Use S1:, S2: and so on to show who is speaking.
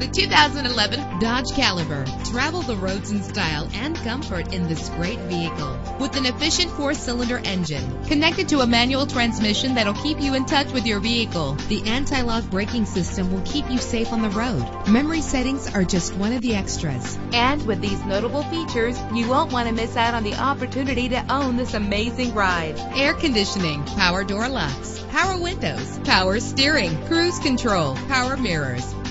S1: 2011 Dodge Caliber. Travel the roads in style and comfort in this great vehicle. With an efficient four-cylinder engine connected to a manual transmission that'll keep you in touch with your vehicle. The anti-lock braking system will keep you safe on the road. Memory settings are just one of the extras. And with these notable features, you won't want to miss out on the opportunity to own this amazing ride. Air conditioning, power door locks, power windows, power steering, cruise control, power mirrors,